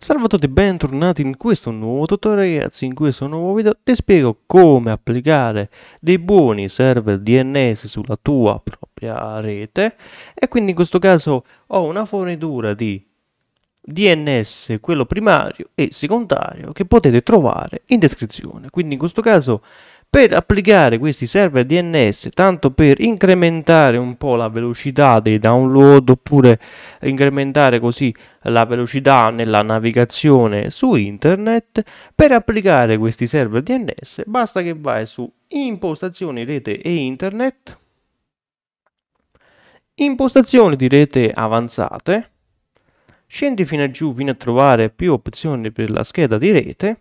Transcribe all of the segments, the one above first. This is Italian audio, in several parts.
Salve a tutti bentornati in questo nuovo tutorial ragazzi, in questo nuovo video ti spiego come applicare dei buoni server DNS sulla tua propria rete. E quindi in questo caso ho una fornitura di DNS, quello primario e secondario che potete trovare in descrizione, quindi in questo caso per applicare questi server DNS, tanto per incrementare un po' la velocità dei download oppure incrementare così la velocità nella navigazione su internet, per applicare questi server DNS basta che vai su impostazioni rete e internet, impostazioni di rete avanzate, scendi fino a giù fino a trovare più opzioni per la scheda di rete,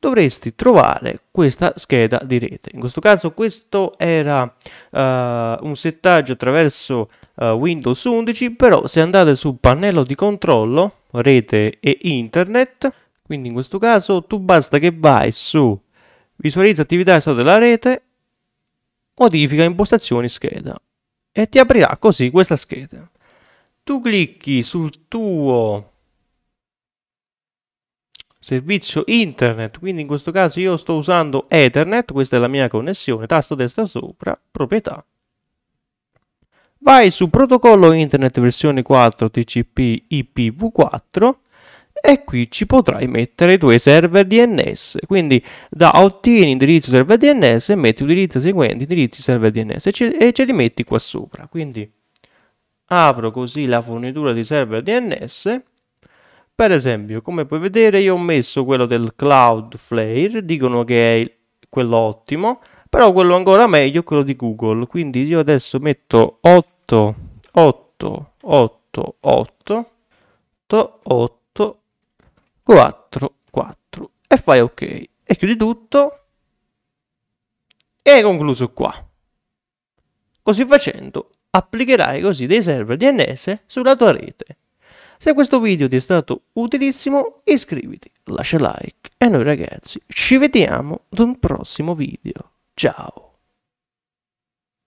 dovresti trovare questa scheda di rete. In questo caso questo era uh, un settaggio attraverso uh, Windows 11, però se andate sul pannello di controllo, rete e internet, quindi in questo caso tu basta che vai su visualizza attività stato della rete, modifica impostazioni scheda e ti aprirà così questa scheda. Tu clicchi sul tuo servizio internet, quindi in questo caso io sto usando Ethernet, questa è la mia connessione, tasto destra sopra, proprietà. Vai su protocollo internet versione 4 TCP IPv4 e qui ci potrai mettere i tuoi server DNS. Quindi da ottieni indirizzo server DNS metti utilizza seguenti indirizzi server DNS e ce, e ce li metti qua sopra. Quindi apro così la fornitura di server DNS per esempio, come puoi vedere io ho messo quello del Cloudflare, dicono che è quello ottimo, però quello ancora meglio è quello di Google, quindi io adesso metto 8, 8, 8, 8, 8, 4, 4 e fai ok e chiudi tutto e hai concluso qua. Così facendo applicherai così dei server DNS sulla tua rete. Se questo video ti è stato utilissimo iscriviti, lascia like e noi ragazzi ci vediamo ad un prossimo video. Ciao!